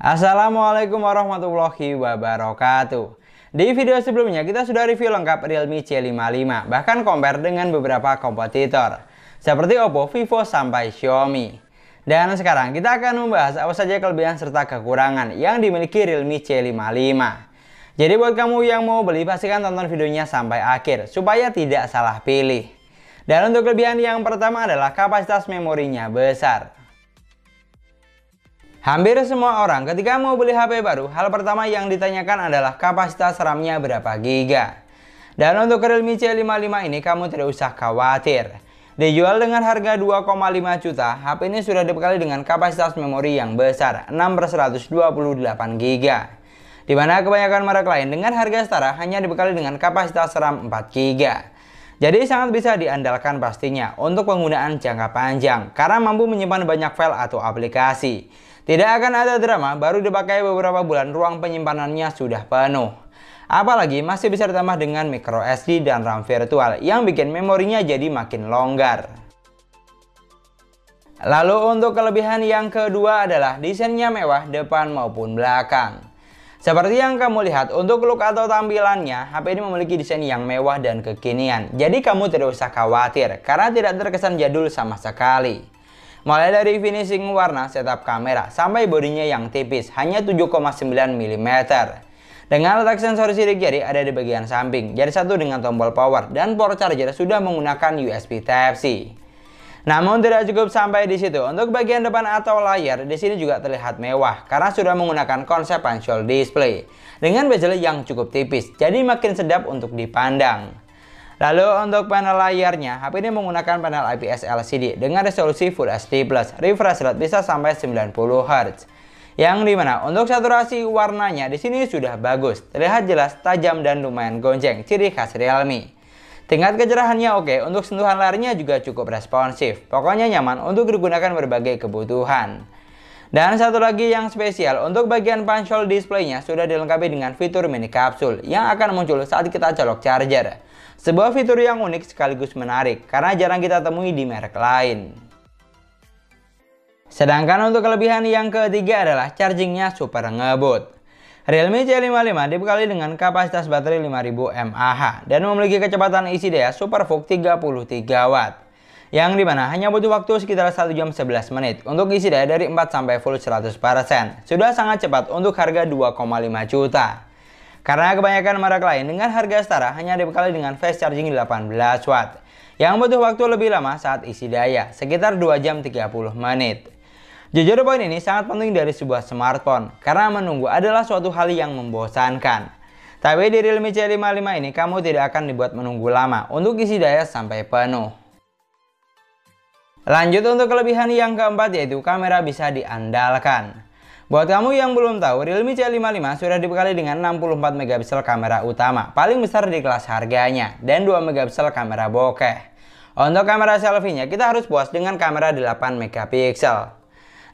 Assalamualaikum warahmatullahi wabarakatuh. Di video sebelumnya kita sudah review lengkap Realme C55 Bahkan compare dengan beberapa kompetitor Seperti Oppo, Vivo, sampai Xiaomi. Dan sekarang kita akan membahas apa saja kelebihan serta kekurangan yang dimiliki Realme C55 Jadi buat kamu yang mau beli pastikan tonton videonya sampai akhir Supaya tidak salah pilih. Dan untuk kelebihan yang pertama adalah kapasitas memorinya besar Hampir semua orang ketika mau beli HP baru, hal pertama yang ditanyakan adalah kapasitas RAM-nya berapa giga. Dan untuk Realme C55 ini kamu tidak usah khawatir. Dijual dengan harga 2,5 juta, HP ini sudah dibekali dengan kapasitas memori yang besar, 6 per 128 GB. Di mana kebanyakan merek lain dengan harga setara hanya dibekali dengan kapasitas RAM 4 GB. Jadi sangat bisa diandalkan pastinya untuk penggunaan jangka panjang karena mampu menyimpan banyak file atau aplikasi. Tidak akan ada drama, baru dipakai beberapa bulan ruang penyimpanannya sudah penuh. Apalagi masih bisa ditambah dengan micro SD dan RAM virtual yang bikin memorinya jadi makin longgar. Lalu untuk kelebihan yang kedua adalah desainnya mewah depan maupun belakang. Seperti yang kamu lihat, untuk look atau tampilannya, HP ini memiliki desain yang mewah dan kekinian. Jadi kamu tidak usah khawatir, karena tidak terkesan jadul sama sekali. Mulai dari finishing warna, setup kamera, sampai bodinya yang tipis, hanya 7,9 mm. Dengan letak sensor sidik jari ada di bagian samping, jari satu dengan tombol power, dan port charger sudah menggunakan USB Type-C. Namun tidak cukup sampai di situ. Untuk bagian depan atau layar di sini juga terlihat mewah karena sudah menggunakan konsep punch display dengan bezel yang cukup tipis, jadi makin sedap untuk dipandang. Lalu untuk panel layarnya, HP ini menggunakan panel IPS LCD dengan resolusi Full HD+, refresh rate bisa sampai 90 Hz. Yang di mana untuk saturasi warnanya di sini sudah bagus, terlihat jelas, tajam dan lumayan gonceng, ciri khas Realme. Tingkat kecerahannya oke, untuk sentuhan layarnya juga cukup responsif. Pokoknya nyaman untuk digunakan berbagai kebutuhan. Dan satu lagi yang spesial, untuk bagian punch hole displaynya sudah dilengkapi dengan fitur mini kapsul yang akan muncul saat kita colok charger. Sebuah fitur yang unik sekaligus menarik karena jarang kita temui di merek lain. Sedangkan untuk kelebihan yang ketiga adalah chargingnya super ngebut. Realme C55 dibekali dengan kapasitas baterai 5000 mAh dan memiliki kecepatan isi daya SuperVOOC 33 Watt. Yang di mana hanya butuh waktu sekitar 1 jam 11 menit untuk isi daya dari 4 sampai full 100%. Sudah sangat cepat untuk harga 2,5 juta. Karena kebanyakan merek lain dengan harga setara hanya dibekali dengan fast charging 18 watt yang butuh waktu lebih lama saat isi daya, sekitar 2 jam 30 menit. Jujur poin ini sangat penting dari sebuah smartphone, karena menunggu adalah suatu hal yang membosankan. Tapi di Realme C55 ini kamu tidak akan dibuat menunggu lama untuk isi daya sampai penuh. Lanjut untuk kelebihan yang keempat yaitu kamera bisa diandalkan. Buat kamu yang belum tahu, Realme C55 sudah dibekali dengan 64 megapiksel kamera utama, paling besar di kelas harganya, dan 2 megapiksel kamera bokeh. Untuk kamera selfie-nya, kita harus puas dengan kamera 8 megapiksel.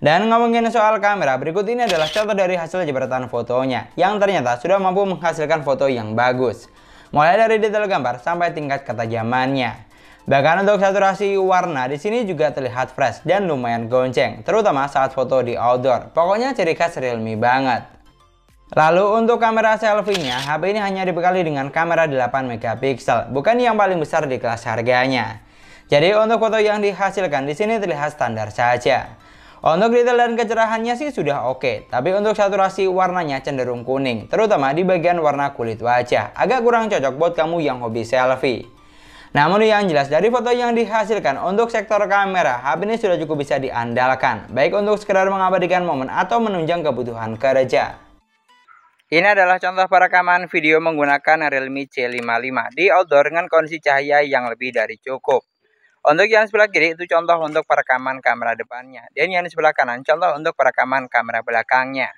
Dan ngomongin soal kamera, berikut ini adalah contoh dari hasil jepretan fotonya, yang ternyata sudah mampu menghasilkan foto yang bagus. Mulai dari detail gambar sampai tingkat ketajamannya. Bahkan untuk saturasi warna di sini juga terlihat fresh dan lumayan gonceng, terutama saat foto di outdoor. Pokoknya ciri khas Realme banget. Lalu untuk kamera selfie-nya, HP ini hanya dibekali dengan kamera 8 megapiksel, bukan yang paling besar di kelas harganya. Jadi untuk foto yang dihasilkan di sini terlihat standar saja. Untuk detail dan kecerahannya sih sudah oke, tapi untuk saturasi warnanya cenderung kuning, terutama di bagian warna kulit wajah. Agak kurang cocok buat kamu yang hobi selfie. Namun yang jelas dari foto yang dihasilkan untuk sektor kamera, HP ini sudah cukup bisa diandalkan, baik untuk sekedar mengabadikan momen atau menunjang kebutuhan kerja. Ini adalah contoh perekaman video menggunakan Realme C55 di outdoor dengan kondisi cahaya yang lebih dari cukup. Untuk yang sebelah kiri itu contoh untuk perekaman kamera depannya, dan yang sebelah kanan contoh untuk perekaman kamera belakangnya.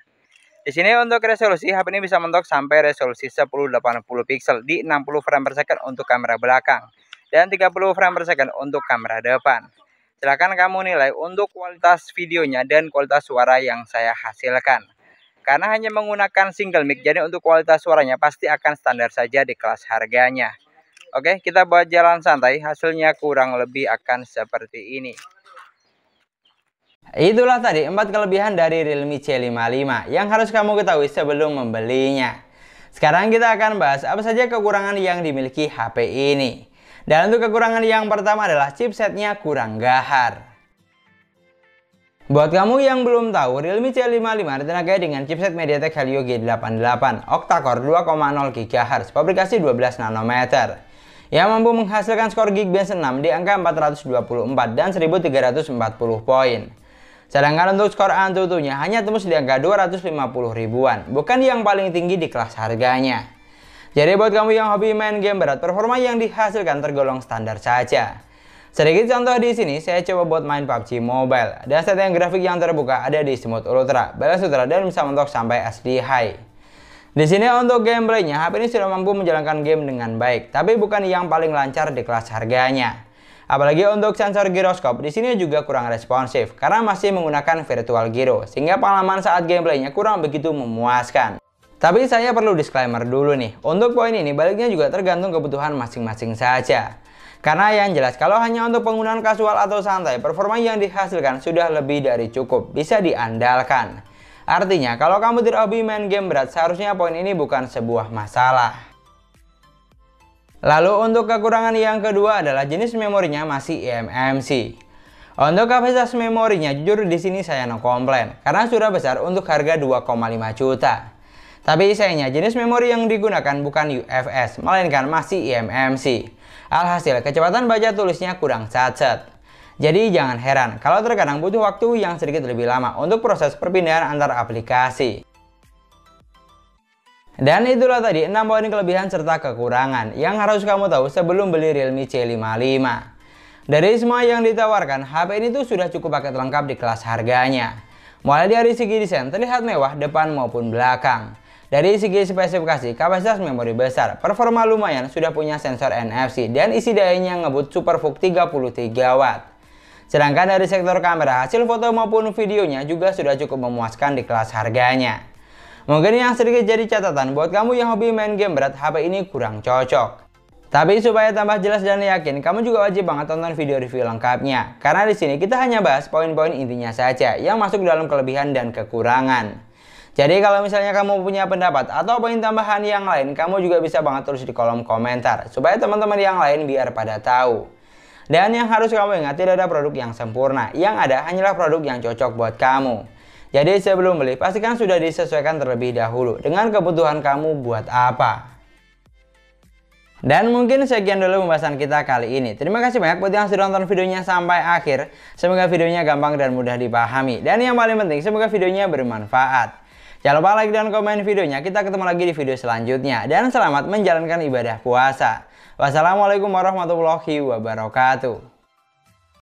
Di sini untuk resolusi HP ini bisa mentok sampai resolusi 1080 pixel di 60 frame per second untuk kamera belakang dan 30 frame per second untuk kamera depan. Silahkan kamu nilai untuk kualitas videonya dan kualitas suara yang saya hasilkan. Karena hanya menggunakan single mic, jadi untuk kualitas suaranya pasti akan standar saja di kelas harganya. Oke, kita buat jalan santai, hasilnya kurang lebih akan seperti ini. Itulah tadi 4 kelebihan dari Realme C55 yang harus kamu ketahui sebelum membelinya. Sekarang kita akan bahas apa saja kekurangan yang dimiliki HP ini. Dan untuk kekurangan yang pertama adalah chipsetnya kurang gahar. Buat kamu yang belum tahu, Realme C55 ditenagai dengan chipset MediaTek Helio G88 octa-core 2,0 GHz, pabrikasi 12 nanometer yang mampu menghasilkan skor Geekbench 6 di angka 424 dan 1340 poin. Sedangkan untuk skor Antutunya hanya tembus di angka 250 ribuan, bukan yang paling tinggi di kelas harganya. Jadi buat kamu yang hobi main game berat, performa yang dihasilkan tergolong standar saja. Sedikit contoh di sini, saya coba buat main PUBG Mobile. Dan setting grafik yang terbuka ada di Smooth Ultra, Balas Ultra, dan bisa mentok sampai SD High. Di sini untuk gameplaynya, HP ini sudah mampu menjalankan game dengan baik, tapi bukan yang paling lancar di kelas harganya. Apalagi untuk sensor giroskop, di sini juga kurang responsif karena masih menggunakan virtual gyro, sehingga pengalaman saat gameplaynya kurang begitu memuaskan. Tapi saya perlu disclaimer dulu nih, untuk poin ini baliknya juga tergantung kebutuhan masing-masing saja. Karena yang jelas kalau hanya untuk penggunaan kasual atau santai, performa yang dihasilkan sudah lebih dari cukup, bisa diandalkan. Artinya, kalau kamu tidak hobi main game berat, seharusnya poin ini bukan sebuah masalah. Lalu untuk kekurangan yang kedua adalah jenis memorinya masih eMMC. Untuk kapasitas memorinya, jujur di sini saya no komplain, karena sudah besar untuk harga 2,5 juta. Tapi sayangnya jenis memori yang digunakan bukan UFS, melainkan masih eMMC. Alhasil, kecepatan baca tulisnya kurang cacat. Jadi jangan heran kalau terkadang butuh waktu yang sedikit lebih lama untuk proses perpindahan antar aplikasi. Dan itulah tadi 6 poin kelebihan serta kekurangan yang harus kamu tahu sebelum beli Realme C55. Dari semua yang ditawarkan, HP ini tuh sudah cukup paket lengkap di kelas harganya. Mulai dari segi desain terlihat mewah depan maupun belakang. Dari segi spesifikasi, kapasitas memori besar, performa lumayan, sudah punya sensor NFC, dan isi dayanya ngebut SuperVOOC 33 Watt. Sedangkan dari sektor kamera, hasil foto maupun videonya juga sudah cukup memuaskan di kelas harganya. Mungkin yang sedikit jadi catatan buat kamu yang hobi main game berat, HP ini kurang cocok. Tapi supaya tambah jelas dan yakin, kamu juga wajib banget tonton video review lengkapnya. Karena di sini kita hanya bahas poin-poin intinya saja yang masuk dalam kelebihan dan kekurangan. Jadi kalau misalnya kamu punya pendapat atau poin tambahan yang lain, kamu juga bisa banget tulis di kolom komentar. Supaya teman-teman yang lain biar pada tahu. Dan yang harus kamu ingat, tidak ada produk yang sempurna. Yang ada hanyalah produk yang cocok buat kamu. Jadi sebelum beli, pastikan sudah disesuaikan terlebih dahulu dengan kebutuhan kamu buat apa. Dan mungkin sekian dulu pembahasan kita kali ini. Terima kasih banyak buat yang sudah nonton videonya sampai akhir. Semoga videonya gampang dan mudah dipahami. Dan yang paling penting, semoga videonya bermanfaat. Jangan lupa like dan komen videonya. Kita ketemu lagi di video selanjutnya. Dan selamat menjalankan ibadah puasa. Wassalamualaikum warahmatullahi wabarakatuh.